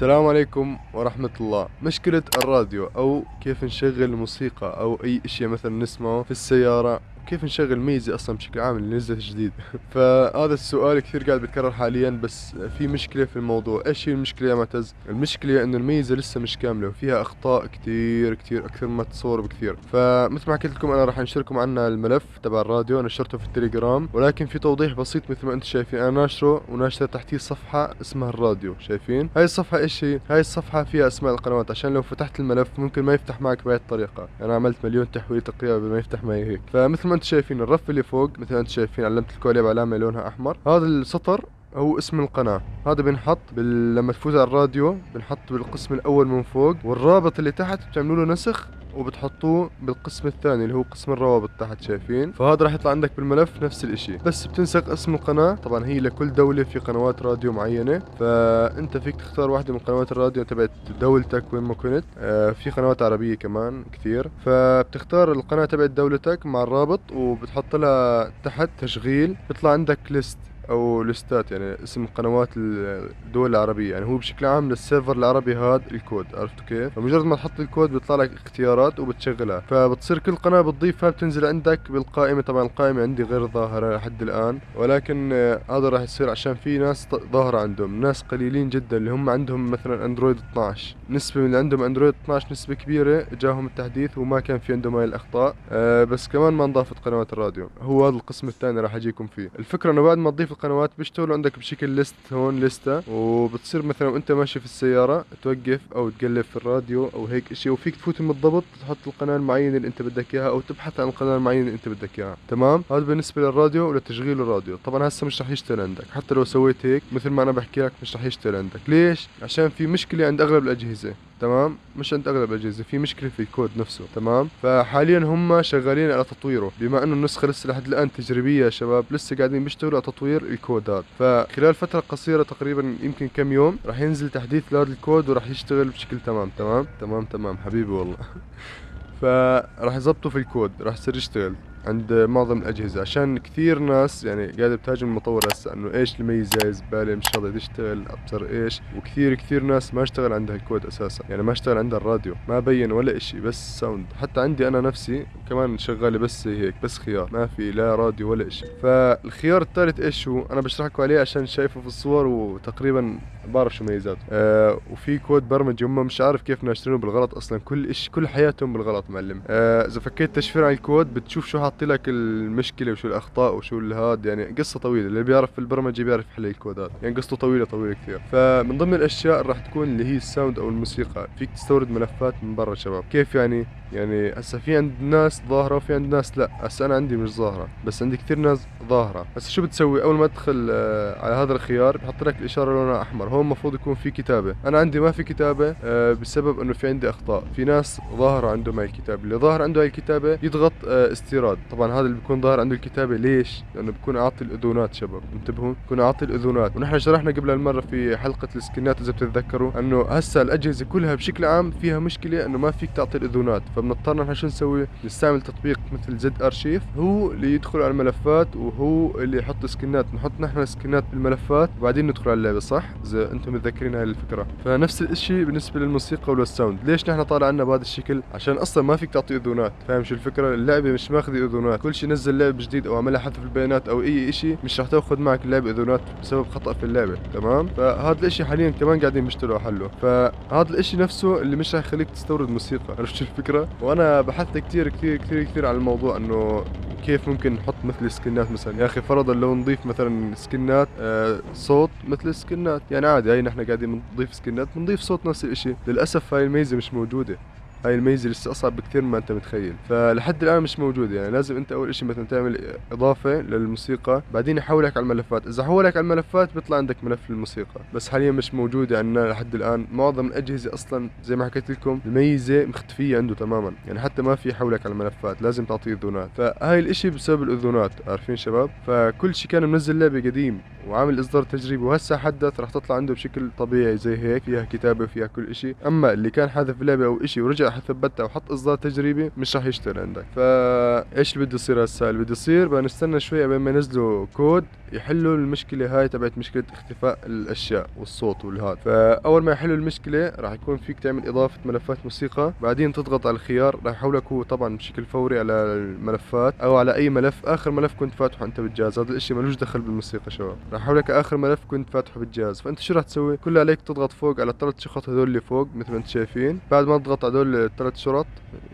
السلام عليكم ورحمة الله. مشكلة الراديو أو كيف نشغل موسيقى أو أي إشي مثلا نسمعه في السيارة كيف نشغل ميزة أصلا بشكل عام اللي نزلت جديد؟ فهذا السؤال كثير قاعد بيتكرر حاليا بس في مشكلة في الموضوع. إيش هي المشكلة يا معتز؟ المشكلة إنه الميزة لسه مش كاملة وفيها أخطاء كثير كثير أكثر ما تتصور بكثير. فمثل ما حكيت لكم أنا راح أنشركم عنا الملف تبع الراديو نشرته في التليجرام. ولكن في توضيح بسيط مثل ما أنتم شايفين أنا ناشره وناشر تحتيه صفحة اسمها الراديو شايفين؟ هاي الصفحة إيش هي؟ هاي الصفحة فيها أسماء القنوات. عشان لو فتحت الملف ممكن ما يفتح معك بهاي الطريقة. أنا عملت مليون تحويل تقريبا ما يفتح معي هيك. فمثل ما أنتم شايفين الرف اللي فوق مثل ما أنتم شايفين علمت لكم عليه بعلامه لونها أحمر. هذا السطر هو اسم القناة. هذا بنحط بال... لما تفوز على الراديو بنحط بالقسم الأول من فوق والرابط اللي تحت بتعملوا له نسخ. وبتحطوه بالقسم الثاني اللي هو قسم الروابط تحت شايفين. فهذا راح يطلع عندك بالملف نفس الإشي. بس بتنسق اسم القناة. طبعا هي لكل دولة في قنوات راديو معينة. فأنت فيك تختار واحدة من قنوات الراديو تبعت دولتك وين ما كنت. آه في قنوات عربية كمان كثير. فبتختار القناة تبعت دولتك مع الرابط وبتحط لها تحت تشغيل. بيطلع عندك ليست أو لستات يعني اسم قنوات الدول العربية. يعني هو بشكل عام للسيرفر العربي هذا الكود عرفتوا كيف؟ فمجرد ما تحط الكود بيطلع لك اختيارات وبتشغلها. فبتصير كل قناة بتضيفها بتنزل عندك بالقائمة. طبعا القائمة عندي غير ظاهرة لحد الآن. ولكن هذا راح يصير عشان في ناس ظاهرة عندهم ناس قليلين جدا اللي هم عندهم مثلا أندرويد 12 نسبة من اللي عندهم أندرويد 12 نسبة كبيرة جاهم التحديث وما كان في عندهم هاي الأخطاء. أه بس كمان ما انضافت قنوات الراديو. هو هذا القسم الثاني راح أجيكم فيه. الفكرة إنه بعد ما تضيف القنوات بيشتغلوا عندك بشكل ليست هون لستة وبتصير مثلا وأنت ماشي في السيارة توقف أو تقلب في الراديو أو هيك إشي وفيك تفوت بالضبط تحط القناة المعينة اللي أنت بدك إياها أو تبحث عن القناة المعينة اللي أنت بدك إياها. تمام؟ هذا بالنسبة للراديو ولتشغيل الراديو. طبعا هسه مش رح يشتغل عندك. حتى لو سويت هيك مثل ما أنا بحكي لك مش رح يشتغل عندك. ليش؟ عشان في مشكلة عند أغلب الأجهزة. تمام؟ مش عند أغلب الأجهزة في مشكلة في الكود نفسه تمام؟ فحاليا هم شغالين على تطويره بما إنه النسخة لسه لحد الآن تجريبية يا شباب لسه قاعدين بيشتغلوا على تطوير الكودات فخلال فترة قصيرة تقريبا يمكن كم يوم راح ينزل تحديث لهذا الكود وراح يشتغل بشكل تمام تمام؟ تمام تمام حبيبي والله. فراح يظبطوا في الكود راح يصير يشتغل. عند معظم الأجهزة عشان كثير ناس يعني قاعدة بتهاجم المطور هسه إنه إيش الميزة زباله مش راضيه تشتغل أبصر إيش وكثير كثير ناس ما اشتغل عندها الكود أساسا يعني ما اشتغل عندها الراديو ما بين ولا إشي بس sound حتى عندي أنا نفسي كمان شغالة بس هيك بس خيار ما في لا راديو ولا إشي. فالخيار الثالث إيش هو؟ أنا بشرح لكم عليه عشان شايفه في الصور وتقريبا بعرف شو ميزاته. آه وفي كود برمجي هم مش عارف كيف ناشرينه بالغلط أصلا كل إش كل حياتهم بالغلط معلم. آه إذا فكيت تشفير على الكود بتشوف شو حاط لك المشكلة وشو الأخطاء وشو الهاد يعني قصة طويلة اللي بيعرف في البرمجة بيعرف يحل الكودات يعني قصته طويلة طويلة كثير. فمن ضمن الأشياء راح تكون اللي هي ال sound أو الموسيقى فيك تستورد ملفات من برا شباب. كيف يعني يعني هسه في عند ناس ظاهرة وفي عند ناس لا. هسه أنا عندي مش ظاهرة بس عندي كثير ناس ظاهرة. هسه شو بتسوي؟ أول ما تدخل آه على هذا الخيار بحط لك الإشارة لونها أحمر. هون المفروض يكون في كتابة. أنا عندي ما في كتابة آه بسبب إنه في عندي أخطاء. في ناس ظاهرة عندهم هاي الكتابة. اللي ظاهر عنده هاي الكتابة يضغط آه استيراد. طبعا هذا اللي بيكون ظاهر عنده الكتابة. ليش؟ لأنه بكون اعطي الأذونات شباب. انتبهوا بكون اعطي الأذونات. ونحن شرحنا قبل المره في حلقة السكنات إذا بتتذكروا إنه هسه الأجهزة كلها بشكل عام فيها مشكلة إنه ما فيك تعطي الأذونات. فبنضطر نحن شو نسوي؟ نستعمل تطبيق مثل زد أرشيف. هو اللي يدخل على الملفات وهو اللي يحط سكنات. نحط نحن سكنات بالملفات وبعدين ندخل على اللعبة صح؟ إذا أنتم متذكرين هاي الفكرة. فنفس الشيء بالنسبة للموسيقى وللساوند ليش نحن طالع عنا بهذا الشكل؟ عشان أصلا ما فيك تعطي أذونات. فاهم شو الفكرة؟ اللعبة مش ماخذة أذونات. كل شيء نزل لعب جديد أو عملها حذف البيانات أو أي شيء مش راح تأخذ معك اللعبة أذونات بسبب خطأ في اللعبة. تمام؟ فهذا الشيء حاليا كمان قاعدين بيشتغلوا حله فهذا الشيء نفسه اللي مش راح يخليك تستورد موسيقى. عرفت شو الفكرة؟ وأنا بحثت كثير كثير كثير كثير على الموضوع إنه كيف ممكن نحط مثل سكنات مثلا. يا أخي فرضا لو نضيف مثلا سكنات آه صوت مثل السكنات. يعني عادي هاي نحن قاعدين نضيف سكنات بنضيف صوت نفس الشيء للأسف هاي الميزة مش موجودة. هاي الميزة لسه اصعب بكثير مما أنت متخيل. فلحد الآن مش موجوده يعني. لازم أنت أول شيء مثلا تعمل إضافة للموسيقى بعدين يحولك على الملفات. إذا حولك على الملفات بيطلع عندك ملف للموسيقى. بس حاليا مش موجوده عندنا لحد الآن معظم الأجهزة أصلا زي ما حكيت لكم الميزه مختفية عنده تماما. يعني حتى ما في يحولك على الملفات لازم تعطيه اذونات فهاي الإشي بسبب الاذونات عارفين شباب؟ فكل شيء كان منزل لعبة قديم وعامل إصدار تجريبي وهسه حدث راح تطلع عنده بشكل طبيعي زي هيك. فيها كتابة فيها كل إشي. أما اللي كان حاذف اللعبه أو إشي ورجع اذا ثبتها وحط إصدار تجريبي مش راح يشتغل عندك. فايش بده يصير هسه اللي بده يصير بدنا نستنى شوي قبل ما ينزلوا كود يحلوا المشكلة هاي تبعت مشكلة اختفاء الأشياء والصوت والهذا فاول ما يحلوا المشكلة راح يكون فيك تعمل إضافة ملفات موسيقى بعدين تضغط على الخيار راح يحولك هو طبعا بشكل فوري على الملفات أو على أي ملف. آخر ملف كنت فاتحه أنت بالجهاز هذا الإشي ملوش دخل بالموسيقى شباب. راح يحولك آخر ملف كنت فاتحه بالجهاز. فأنت شو راح تسوي؟ كل عليك تضغط فوق على الثلاث شخط هذول اللي فوق مثل ما أنتم شايفين. بعد ما تضغط هذول الثلاث شرط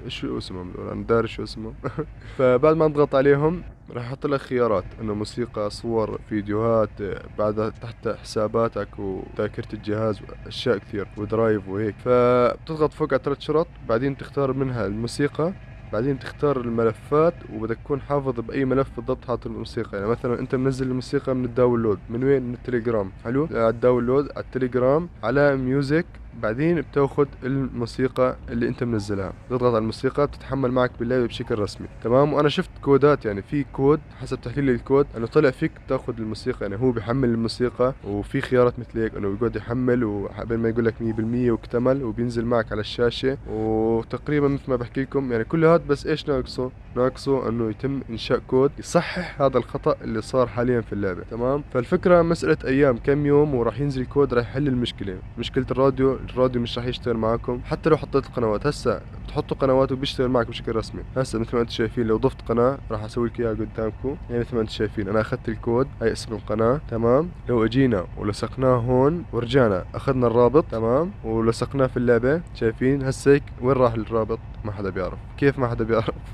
شو اسمهم دول؟ أنا داري شو اسمهم. فبعد ما تضغط عليهم راح يحط لك خيارات. إنه موسيقى صور فيديوهات بعدها تحت حساباتك وذاكرة الجهاز واشياء كثير و drive وهيك. فبتضغط فوق على ثلاث شرط بعدين تختار منها الموسيقى بعدين تختار الملفات وبدك تكون حافظ بأي ملف بالضبط حاط الموسيقى. يعني مثلا أنت منزل الموسيقى من ال download من وين؟ من التليجرام. حلو؟ على ال download على التليجرام على music بعدين بتاخذ الموسيقى اللي انت منزلها. تضغط على الموسيقى بتتحمل معك باللعبه بشكل رسمي. تمام؟ وأنا شفت كودات يعني في كود حسب تحليل الكود انه طلع فيك تاخذ الموسيقى يعني هو بيحمل الموسيقى وفي خيارات مثل هيك انه يقعد يحمل وقبل ما يقول لك 100% واكتمل وبينزل معك على الشاشة. وتقريبا مثل ما بحكي لكم يعني كل هذا بس إيش ناقصه؟ ناقصه إنه يتم إنشاء كود يصحح هذا الخطأ اللي صار حاليا في اللعبة. تمام؟ فالفكرة مسألة أيام كم يوم وراح ينزل كود راح يحل المشكلة. مشكلة الراديو الراديو مش راح يشتغل معاكم. حتى لو حطيت القنوات هسه بتحطوا قنوات وبيشتغل معك بشكل رسمي. هسه مثل ما أنتم شايفين لو ضفت قناة راح أسوي لك إياها قدامكم. يعني مثل ما أنتم شايفين أنا أخذت الكود هاي اسم القناة تمام؟ لو أجينا ولصقناه هون ورجعنا أخذنا الرابط تمام؟ ولصقناه في اللعبة شايفين؟ هسه وين راح الرابط؟ ما حدا بيعرف. كيف ما حدا بيعرف؟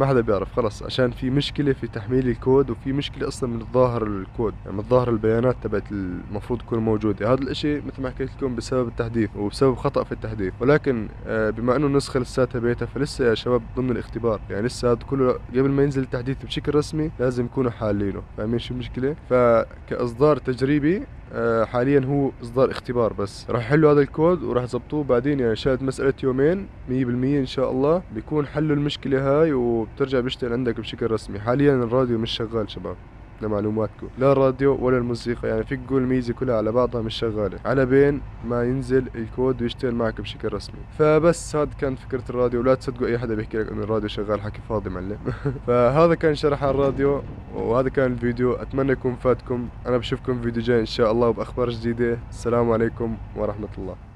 ما حدا بيعرف خلص عشان في مشكلة في تحميل الكود وفي مشكلة أصلا من الظاهر الكود يعني الظاهر البيانات تبعت المفروض تكون موجودة. هذا الإشي مثل ما حكيت لكم بسبب التحديث وبسبب خطأ في التحديث. ولكن آه، بما إنه النسخة لساتها بيتا فلسه يا شباب ضمن الاختبار. يعني لسه هذا كله قبل ما ينزل التحديث بشكل رسمي لازم يكونوا حالينه. فاهمين شو المشكلة؟ فكإصدار تجريبي حاليا هو إصدار اختبار بس. راح يحلوا هذا الكود وراح يظبطوه بعدين يعني شاهد مسألة يومين مية بالمية إن شاء الله. بيكون حلوا المشكلة هاي وبترجع بيشتغل عندك بشكل رسمي. حاليا الراديو مش شغال شباب. لمعلوماتكم لا الراديو ولا الموسيقى يعني فيك تقول الميزة كلها على بعضها مش شغالة. على بين ما ينزل الكود ويشتغل معك بشكل رسمي. فبس هذا كان فكرة الراديو. ولا تصدقوا أي حدا بيحكي لك إنه الراديو شغال حكي فاضي معلم. فهذا كان شرح الراديو وهذا كان الفيديو. أتمنى يكون فاتكم أنا بشوفكم فيديو جاي إن شاء الله وباخبار جديدة. السلام عليكم ورحمة الله.